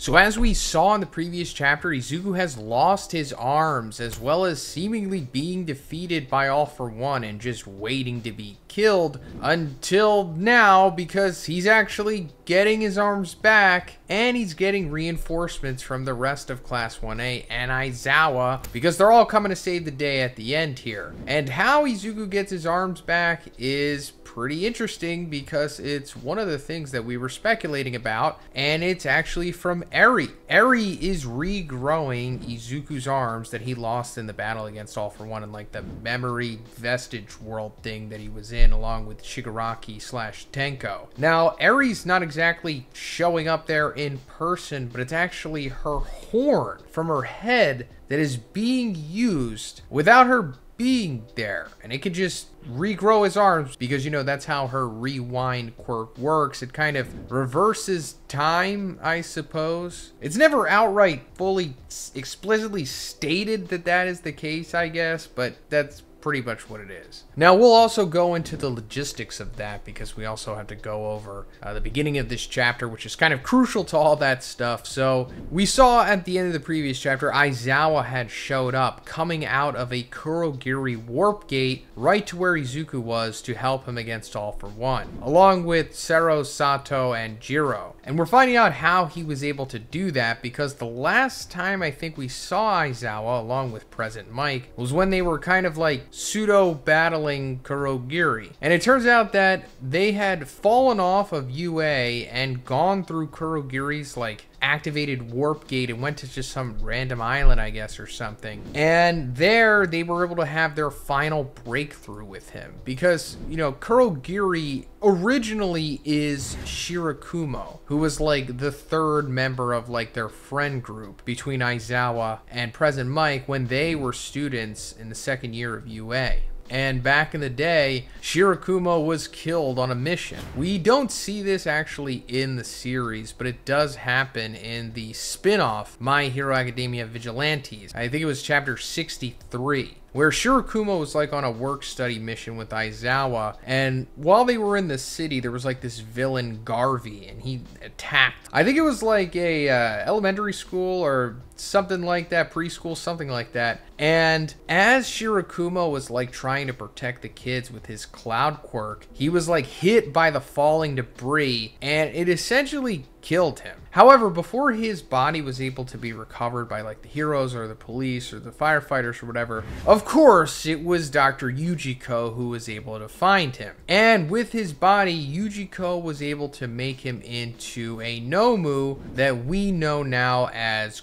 So as we saw in the previous chapter, Izuku has lost his arms as well as seemingly being defeated by All For One and just waiting to be killed until now because he's actually getting his arms back and he's getting reinforcements from the rest of Class 1A and Aizawa because they're all coming to save the day at the end here. And how Izuku gets his arms back is pretty interesting because it's one of the things that we were speculating about, and it's actually from Eri. Eri is regrowing Izuku's arms that he lost in the battle against All For One and like the memory vestige world thing that he was in along with Shigaraki slash Tenko. Now, Eri's not exactly showing up there in person, but it's actually her horn from her head that is being used without her being there. And it could just regrow his arms because you know that's how her rewind quirk works. It kind of reverses time i suppose. It's never outright fully explicitly stated that that is the case i guess but that's pretty much what it is. Now, we'll also go into the logistics of that because we also have to go over uh, the beginning of this chapter, which is kind of crucial to all that stuff. So, we saw at the end of the previous chapter, Aizawa had showed up coming out of a Kurogiri warp gate right to where Izuku was to help him against All for One, along with Sero, Sato, and Jiro. And we're finding out how he was able to do that because the last time I think we saw Aizawa along with Present Mike was when they were kind of like pseudo battling Kurogiri. And it turns out that they had fallen off of UA and gone through Kurogiri's like activated warp gate and went to just some random island, I guess, or something. And there they were able to have their final breakthrough with him because, you know, Kurogiri originally is Shirakumo, who was like the third member of like their friend group between Aizawa and Present Mike when they were students in the second year of UA. And back in the day, Shirakumo was killed on a mission. We don't see this actually in the series, but it does happen in the spin off My Hero Academia Vigilantes. I think it was chapter 63 where Shirakumo was like on a work study mission with Aizawa, and while they were in the city, there was like this villain Garvey, and he attacked. I think it was like a uh, elementary school or something like that, preschool, something like that. And as Shirakumo was like trying to protect the kids with his cloud quirk, he was like hit by the falling debris, and it essentially killed him. However, before his body was able to be recovered by like the heroes or the police or the firefighters or whatever, of course, it was Dr. Ujiko who was able to find him. And with his body, Ujiko was able to make him into a Nomu that we know now as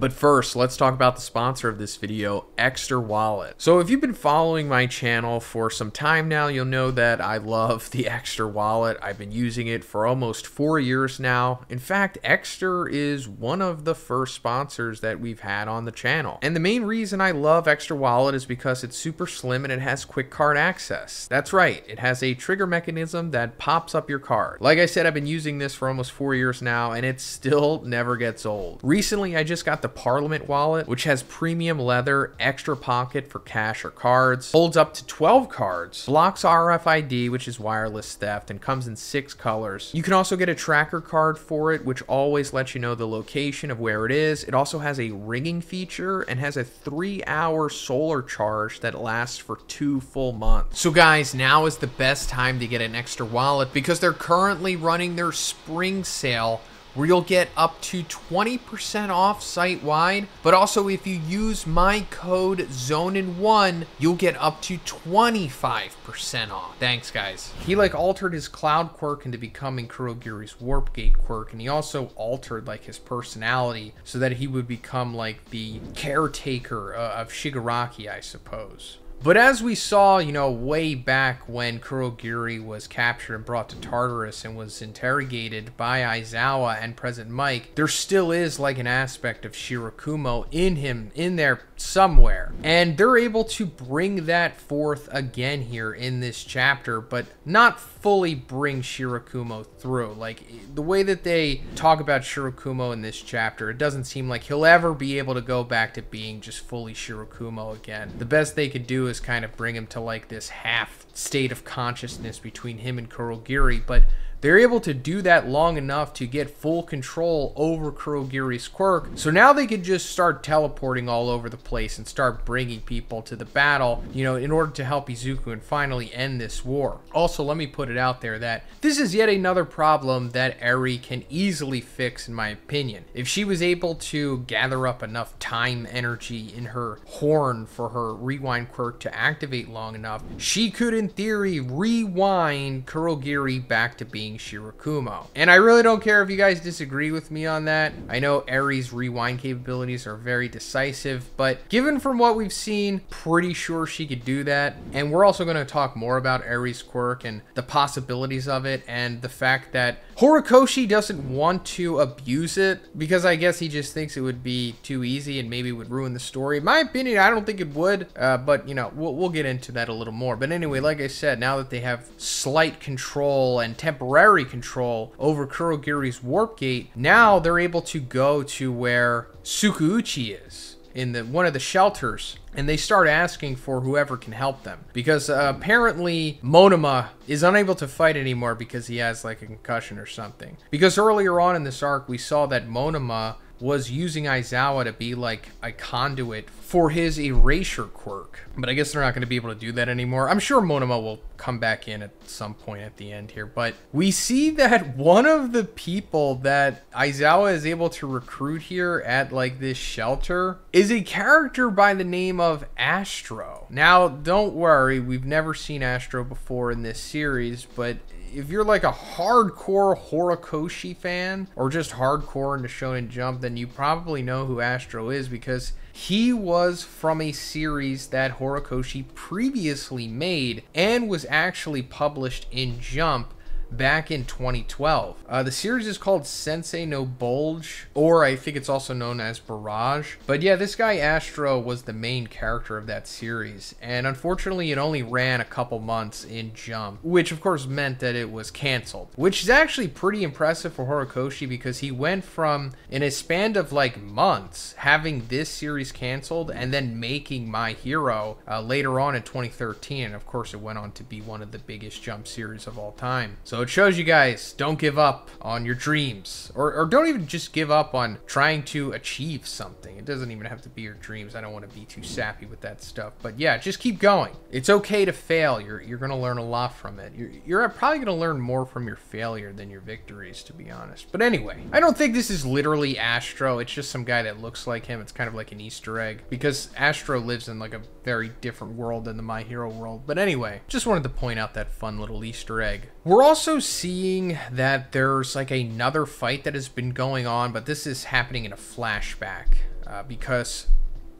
But first, let's talk about the sponsor of this video, Ekster Wallet. So if you've been following my channel for some time now, you'll know that I love the Ekster Wallet. I've been using it for almost four years now. In fact, Ekster is one of the first sponsors that we've had on the channel. And the main reason I love Ekster Wallet is because it's super slim and it has quick card access. That's right, it has a trigger mechanism that pops up your card. Like I said, I've been using this for almost four years now and it still never gets old. Recently, I just got the Parliament wallet, which has premium leather, extra pocket for cash or cards, holds up to 12 cards, blocks RFID, which is wireless theft, and comes in six colors. You can also get a tracker card for it, which always lets you know the location of where it is. It also has a ringing feature and has a three hour solar charge that lasts for two full months. So guys, now is the best time to get an Ekster wallet because they're currently running their spring sale where you'll get up to 20% off site wide. But also, if you use my code ZHONIIN1, you'll get up to 25% off. Thanks, guys. He like altered his cloud quirk into becoming Kurogiri's warp gate quirk, and he also altered like his personality so that he would become like the caretaker uh, of Shigaraki, I suppose. But as we saw, you know, way back when Kurogiri was captured and brought to Tartarus and was interrogated by Aizawa and Present Mike, there still is like an aspect of Shirakumo in him, in there somewhere. And they're able to bring that forth again here in this chapter, but not fully bring Shirakumo through. Like, the way that they talk about Shirakumo in this chapter, it doesn't seem like he'll ever be able to go back to being just fully Shirakumo again. The best they could do is kind of bring him to like this half state of consciousness between him and Kurogiri, but they're able to do that long enough to get full control over Kurogiri's quirk. So now they can just start teleporting all over the place and start bringing people to the battle, you know, in order to help Izuku and finally end this war. Also, let me put it out there that this is yet another problem that Eri can easily fix, in my opinion. If she was able to gather up enough time energy in her horn for her rewind quirk to activate long enough, she could, in theory, rewind Kurogiri back to being Shirakumo. And I really don't care if you guys disagree with me on that. I know Eri's rewind capabilities are very decisive, but given from what we've seen, pretty sure she could do that. And we're also going to talk more about Eri's quirk and the possibilities of it and the fact that Horikoshi doesn't want to abuse it because I guess he just thinks it would be too easy and maybe would ruin the story. In my opinion, I don't think it would, uh, but you know, we'll, we'll get into that a little more. But anyway, like I said, now that they have slight control and temporary control over Kurogiri's warp gate, now they're able to go to where Tsukauchi is in the one of the shelters and they start asking for whoever can help them because uh, apparently Monoma is unable to fight anymore because he has like a concussion or something. Because earlier on in this arc we saw that Monoma was using Aizawa to be like a conduit for his erasure quirk. But I guess they're not going to be able to do that anymore. I'm sure Monoma will come back in at some point at the end here. But we see that one of the people that Aizawa is able to recruit here at like this shelter is a character by the name of Astro. Now, don't worry, we've never seen Astro before in this series, but if you're like a hardcore Horikoshi fan or just hardcore into Shonen Jump, then you probably know who Astro is because he was from a series that Horikoshi previously made and was actually published in Jump back in 2012. Uh, the series is called Sensei no Bulge, or I think it's also known as Barrage. But yeah, this guy Astro was the main character of that series, and unfortunately, it only ran a couple months in Jump, which of course meant that it was canceled. Which is actually pretty impressive for Horikoshi because he went from, in a span of like months, having this series canceled and then making My Hero uh, later on in 2013. And of course, it went on to be one of the biggest Jump series of all time. So it shows you guys don't give up on your dreams or, or don't even just give up on trying to achieve something. It doesn't even have to be your dreams. I don't want to be too sappy with that stuff. But yeah, just keep going. It's okay to fail. You're, you're going to learn a lot from it. You're, you're probably going to learn more from your failure than your victories, to be honest. But anyway, I don't think this is literally Astro. It's just some guy that looks like him. It's kind of like an Easter egg because Astro lives in like a very different world than the My Hero world. But anyway, just wanted to point out that fun little Easter egg. We're also seeing that there's like another fight that has been going on, but this is happening in a flashback uh, because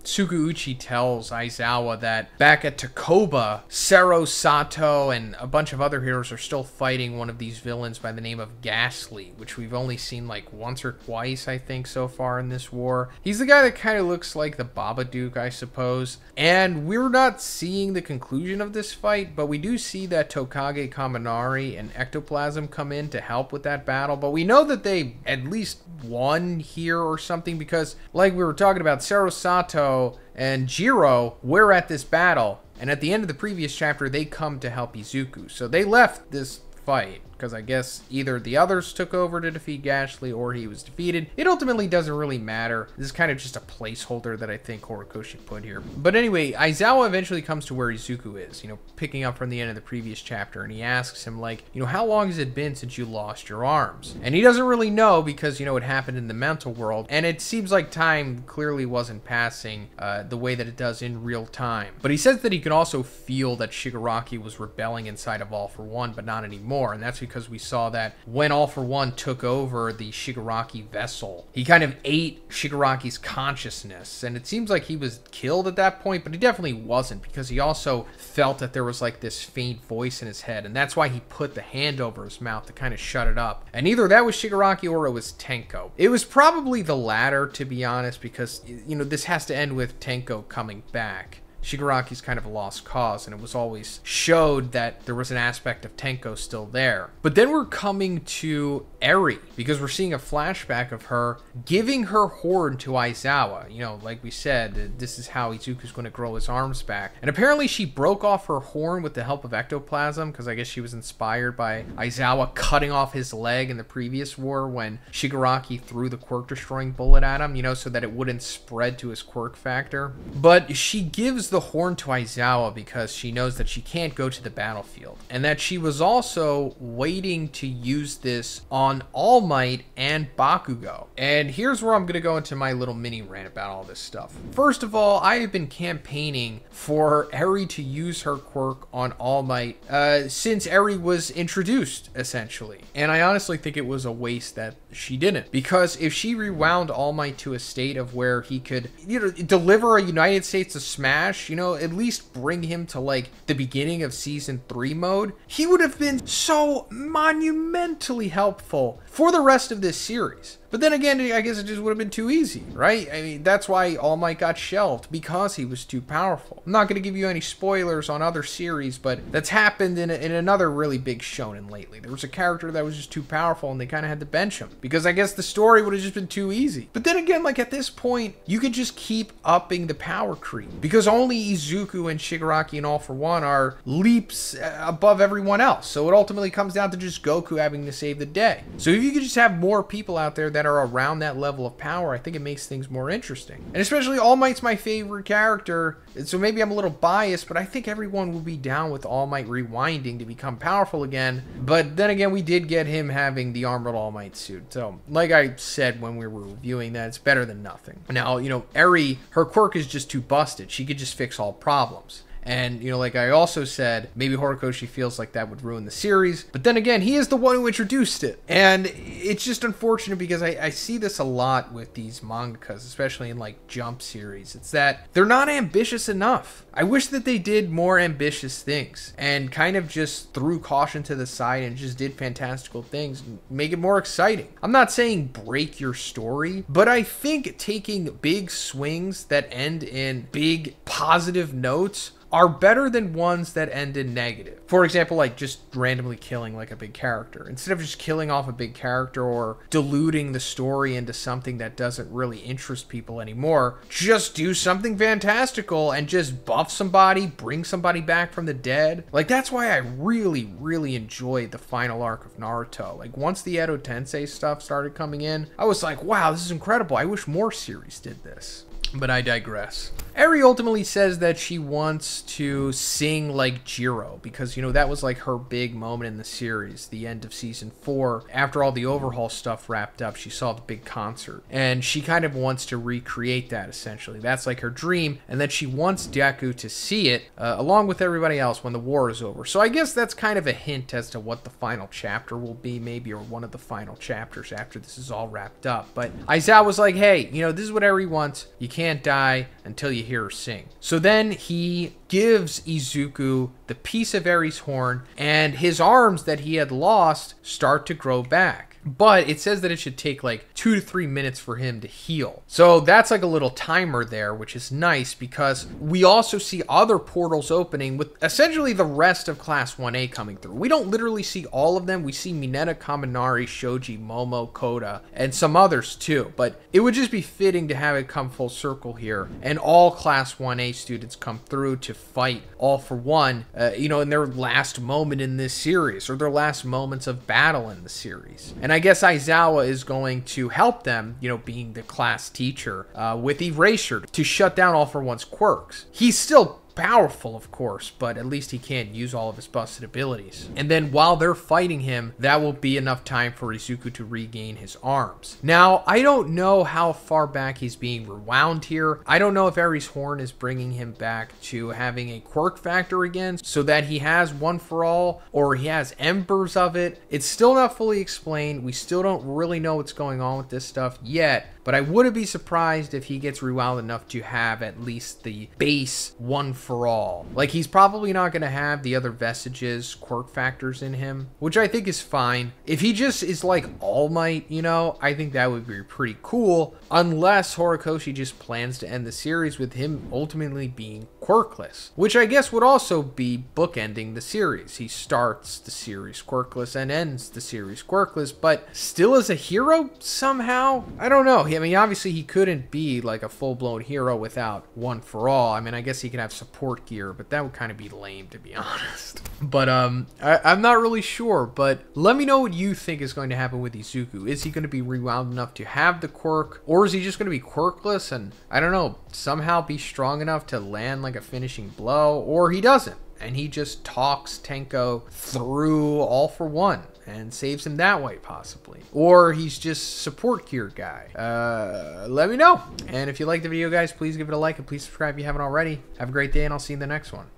Tsukauchi tells Aizawa that back at Takoba, Sero Sato and a bunch of other heroes are still fighting one of these villains by the name of Ghastly, which we've only seen like once or twice, I think, so far in this war. He's the guy that kind of looks like the Babadook, I suppose. And we're not seeing the conclusion of this fight, but we do see that Tokage Kaminari and Ectoplasm come in to help with that battle. But we know that they at least won here or something because, like we were talking about, Sero Sato and Jiro were at this battle, and at the end of the previous chapter, they come to help Izuku. So they left this fight because I guess either the others took over to defeat Gashly or he was defeated. It ultimately doesn't really matter. This is kind of just a placeholder that I think Horikoshi put here. But anyway, Aizawa eventually comes to where Izuku is, you know, picking up from the end of the previous chapter, and he asks him, like, you know, how long has it been since you lost your arms? And he doesn't really know because, you know, it happened in the mental world, and it seems like time clearly wasn't passing uh, the way that it does in real time. But he says that he can also feel that Shigaraki was rebelling inside of All for One, but not anymore, and that's because we saw that when All for One took over the Shigaraki vessel, he kind of ate Shigaraki's consciousness, and it seems like he was killed at that point, but he definitely wasn't because he also felt that there was like this faint voice in his head, and that's why he put the hand over his mouth to kind of shut it up. And either that was Shigaraki or it was Tenko. It was probably the latter, to be honest, because, you know, this has to end with Tenko coming back Shigaraki's kind of a lost cause, and it was always showed that there was an aspect of Tenko still there. But then we're coming to Eri, because we're seeing a flashback of her giving her horn to Aizawa. You know, like we said, this is how Izuku's going to grow his arms back. And apparently she broke off her horn with the help of ectoplasm, because I guess she was inspired by Aizawa cutting off his leg in the previous war when Shigaraki threw the quirk destroying bullet at him, you know, so that it wouldn't spread to his quirk factor. But she gives the horn to Aizawa because she knows that she can't go to the battlefield and that she was also waiting to use this on All Might and Bakugo. And here's where I'm going to go into my little mini rant about all this stuff. First of all, I have been campaigning for Eri to use her quirk on All Might uh, since Eri was introduced, essentially. And I honestly think it was a waste that she didn't. Because if she rewound All Might to a state of where he could, you know, deliver a United States of Smash, you know, at least bring him to like the beginning of season three mode, he would have been so monumentally helpful for the rest of this series. But then again, I guess it just would have been too easy, right? I mean, that's why All Might got shelved, because he was too powerful. I'm not going to give you any spoilers on other series, but that's happened in, a, in another really big shonen lately. There was a character that was just too powerful, and they kind of had to bench him, because I guess the story would have just been too easy. But then again, like at this point, you could just keep upping the power creep, because only Izuku and Shigaraki and All For One are leaps uh, above everyone else. So it ultimately comes down to just Goku having to save the day. So if you could just have more people out there that that are around that level of power, I think it makes things more interesting. And especially All Might's my favorite character, so maybe I'm a little biased, but I think everyone will be down with All Might rewinding to become powerful again. But then again, we did get him having the Armored All Might suit. So, like I said when we were reviewing that, it's better than nothing. Now, you know, Eri, her quirk is just too busted. She could just fix all problems. And, you know, like I also said, maybe Horikoshi feels like that would ruin the series. But then again, he is the one who introduced it. And it's just unfortunate because I, I see this a lot with these mangakas, especially in like Jump series. It's that they're not ambitious enough. I wish that they did more ambitious things and kind of just threw caution to the side and just did fantastical things and make it more exciting. I'm not saying break your story, but I think taking big swings that end in big positive notes are better than ones that end in negative. For example, like just randomly killing like a big character. Instead of just killing off a big character or diluting the story into something that doesn't really interest people anymore, just do something fantastical and just buff somebody, bring somebody back from the dead. Like that's why I really, really enjoyed the final arc of Naruto. Like once the Edo Tensei stuff started coming in, I was like, wow, this is incredible. I wish more series did this. But I digress. Eri ultimately says that she wants to sing like Jiro because, you know, that was like her big moment in the series, the end of season four. After all the overhaul stuff wrapped up, she saw the big concert. And she kind of wants to recreate that essentially. That's like her dream. And that she wants Deku to see it uh, along with everybody else when the war is over. So I guess that's kind of a hint as to what the final chapter will be, maybe, or one of the final chapters after this is all wrapped up. But Aizawa was like, hey, you know, this is what Eri wants. You can't die until you hear her sing. So then he gives Izuku the piece of Eri's horn, and his arms that he had lost start to grow back but it says that it should take like two to three minutes for him to heal. So that's like a little timer there, which is nice because we also see other portals opening with essentially the rest of Class 1A coming through. We don't literally see all of them. We see Mineta, Kaminari, Shoji, Momo, Koda, and some others too. But it would just be fitting to have it come full circle here and all Class 1A students come through to fight all for one, uh, you know, in their last moment in this series or their last moments of battle in the series. And I guess Aizawa is going to help them, you know, being the class teacher, uh, with Erasure to shut down All for One's quirks. He's still powerful, of course, but at least he can't use all of his busted abilities. And then while they're fighting him, that will be enough time for Izuku to regain his arms. Now, I don't know how far back he's being rewound here. I don't know if Eri's horn is bringing him back to having a quirk factor again so that he has one for all or he has embers of it. It's still not fully explained. We still don't really know what's going on with this stuff yet, but I wouldn't be surprised if he gets rewound enough to have at least the base one for all. Like, he's probably not going to have the other vestiges, quirk factors in him, which I think is fine. If he just is like All Might, you know, I think that would be pretty cool, unless Horikoshi just plans to end the series with him ultimately being quirkless, which I guess would also be bookending the series. He starts the series quirkless and ends the series quirkless, but still as a hero somehow? I don't know. I mean, obviously he couldn't be like a full-blown hero without one for all. I mean, I guess he could have support gear, but that would kind of be lame to be honest. But um, I, I'm not really sure. But let me know what you think is going to happen with Izuku. Is he going to be rewound enough to have the quirk, or is he just going to be quirkless and I don't know somehow be strong enough to land like a finishing blow, or he doesn't? and he just talks Tenko through all for one and saves him that way possibly. Or he's just support gear guy. Uh, let me know. And if you like the video guys please give it a like and please subscribe if you haven't already. Have a great day and i'll see you in the next one